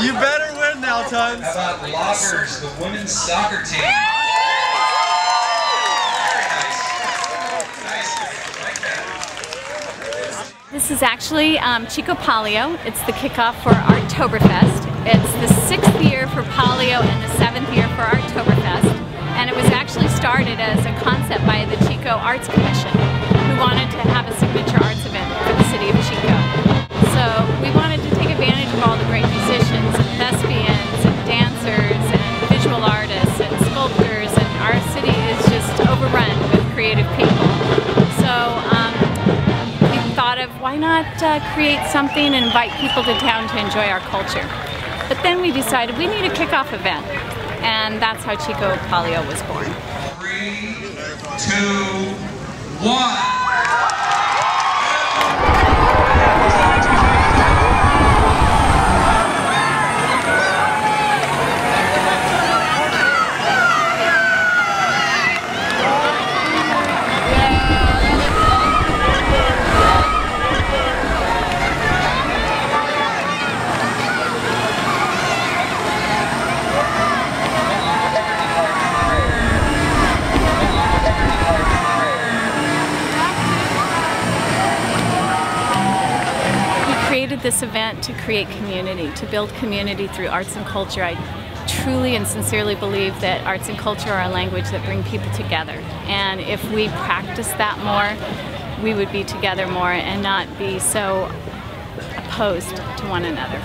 You better win now, Tons. How about Loggers, the women's soccer team? This is actually um, Chico Palio. It's the kickoff for Artoberfest. It's the sixth year for Palio and the seventh year for Artoberfest. And it was actually started as a concept by the Chico Arts Commission, thought of why not uh, create something and invite people to town to enjoy our culture. But then we decided we need a kickoff event, and that's how Chico Palio was born. Three, two, one. This event to create community, to build community through arts and culture. I truly and sincerely believe that arts and culture are a language that bring people together. And if we practice that more, we would be together more and not be so opposed to one another.